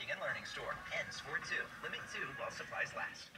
Gifting and Learning Store. Ends 4-2. Limit 2 while supplies last.